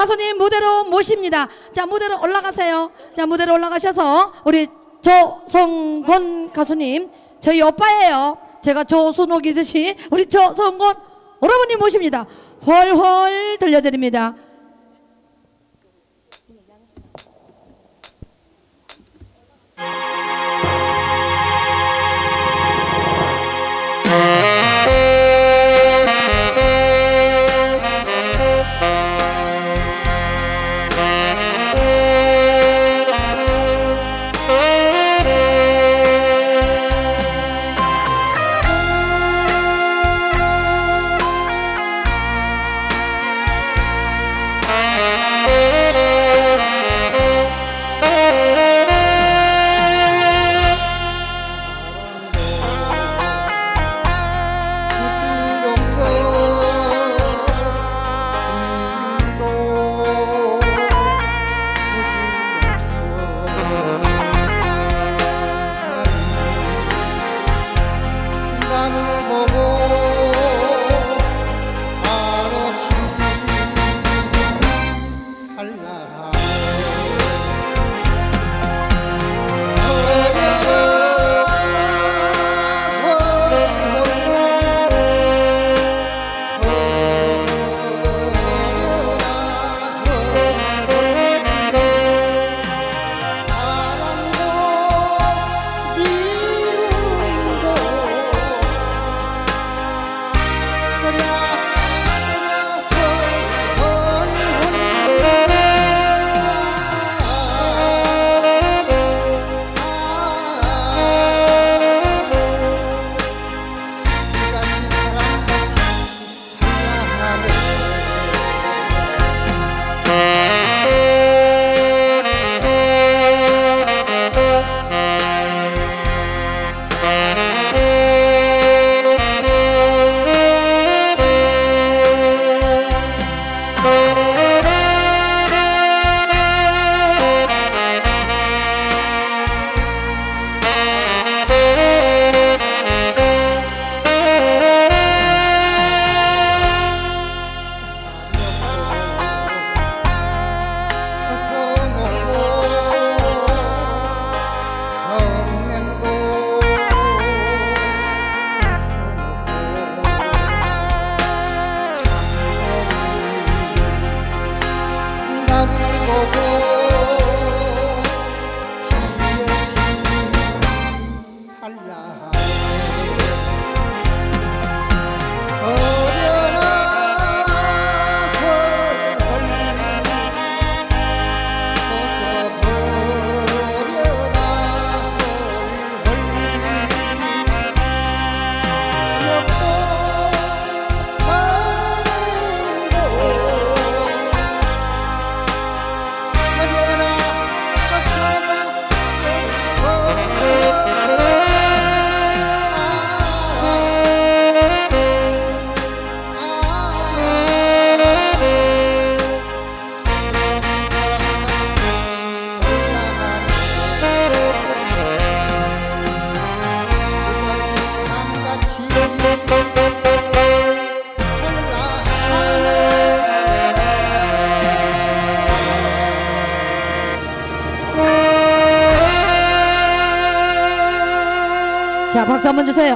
가수님 무대로 모십니다. 자, 무대로 올라가세요. 자, 무대로 올라가셔서 우리 조성권 가수님 저희 오빠예요. 제가 조순옥이듯이 우리 조성권 여러분님 모십니다. 훨훨 들려드립니다. 자, 박수 한번 주세요.